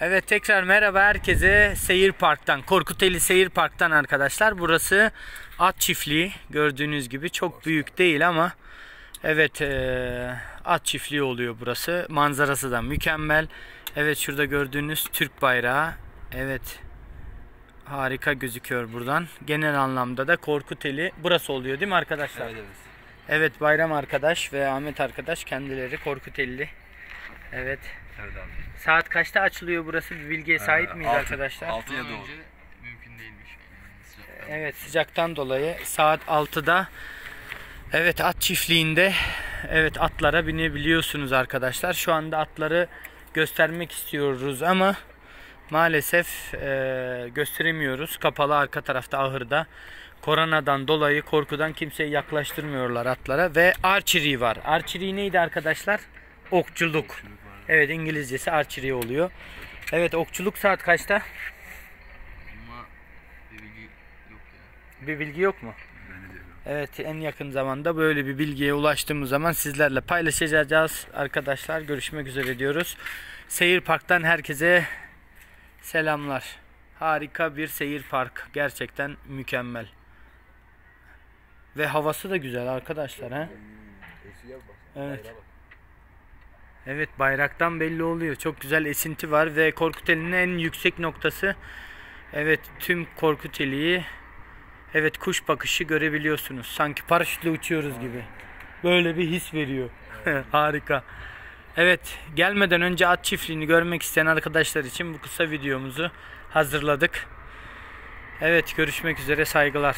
Evet tekrar merhaba herkese Seyir Park'tan Korkuteli Seyir Park'tan arkadaşlar. Burası at çiftliği gördüğünüz gibi çok büyük değil ama evet eee, at çiftliği oluyor burası. Manzarası da mükemmel. Evet şurada gördüğünüz Türk bayrağı. Evet harika gözüküyor buradan. Genel anlamda da Korkuteli burası oluyor değil mi arkadaşlar? Evet evet. Evet Bayram arkadaş ve Ahmet arkadaş kendileri Korkuteli. Evet. Evet abi. Saat kaçta açılıyor burası? Bir bilgiye sahip Ee, miyiz altı- arkadaşlar? Altıya Bundan doğru. önce mümkün değilmiş. Sıcaktan. Evet sıcaktan dolayı saat 6'da Evet at çiftliğinde evet atlara binebiliyorsunuz arkadaşlar. Şu anda atları göstermek istiyoruz ama maalesef e, gösteremiyoruz. Kapalı arka tarafta ahırda. Koronadan dolayı korkudan kimseyi yaklaştırmıyorlar atlara ve archery var. Archery neydi arkadaşlar? Okçuluk. Evet İngilizcesi archery oluyor. Evet okçuluk saat kaçta? Ama bir bilgi yok ya. Bir bilgi yok mu? Evet en yakın zamanda böyle bir bilgiye ulaştığımız zaman sizlerle paylaşacağız arkadaşlar. Görüşmek üzere diyoruz. Seyir Park'tan herkese selamlar. Harika bir seyir park. Gerçekten mükemmel. Ve havası da güzel arkadaşlar ha. Evet. Evet bayraktan belli oluyor. Çok güzel esinti var ve Korkuteli'nin en yüksek noktası. Evet tüm Korkuteli'yi Evet kuş bakışı görebiliyorsunuz. Sanki paraşütle uçuyoruz gibi. Böyle bir his veriyor. Harika. Evet gelmeden önce at çiftliğini görmek isteyen arkadaşlar için bu kısa videomuzu hazırladık. Evet görüşmek üzere saygılar.